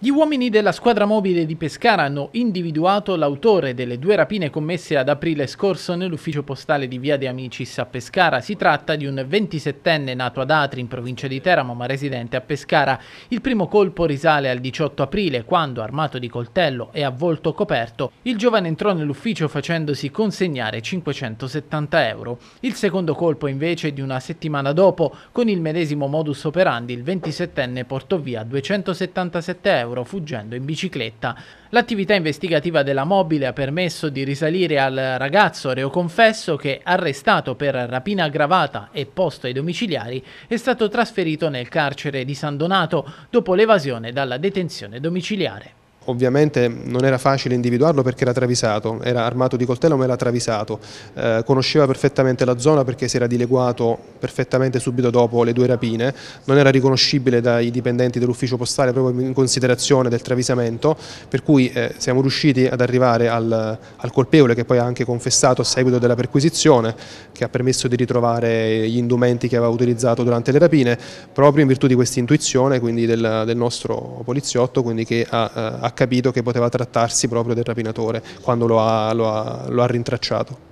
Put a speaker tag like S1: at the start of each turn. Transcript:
S1: Gli uomini della squadra mobile di Pescara hanno individuato l'autore delle due rapine commesse ad aprile scorso nell'ufficio postale di Via De Amicis a Pescara. Si tratta di un 27enne nato ad Atri in provincia di Teramo ma residente a Pescara. Il primo colpo risale al 18 aprile quando, armato di coltello e a volto coperto, il giovane entrò nell'ufficio facendosi consegnare 570 euro. Il secondo colpo invece di una settimana dopo, con il medesimo modus operandi, il 27enne portò via 277 euro euro fuggendo in bicicletta. L'attività investigativa della mobile ha permesso di risalire al ragazzo reo confesso che, arrestato per rapina aggravata e posto ai domiciliari, è stato trasferito nel carcere di San Donato dopo l'evasione dalla detenzione domiciliare.
S2: Ovviamente non era facile individuarlo perché era travisato, era armato di coltello ma era travisato, eh, conosceva perfettamente la zona perché si era dileguato perfettamente subito dopo le due rapine, non era riconoscibile dai dipendenti dell'ufficio postale proprio in considerazione del travisamento, per cui eh, siamo riusciti ad arrivare al, al, colpevole che poi ha anche confessato a seguito della perquisizione, che ha permesso di ritrovare gli indumenti che aveva utilizzato durante le rapine, proprio in virtù di questa intuizione quindi del, del nostro poliziotto, quindi che ha, eh, ha capito che poteva trattarsi proprio del rapinatore quando lo ha, lo ha, lo ha rintracciato.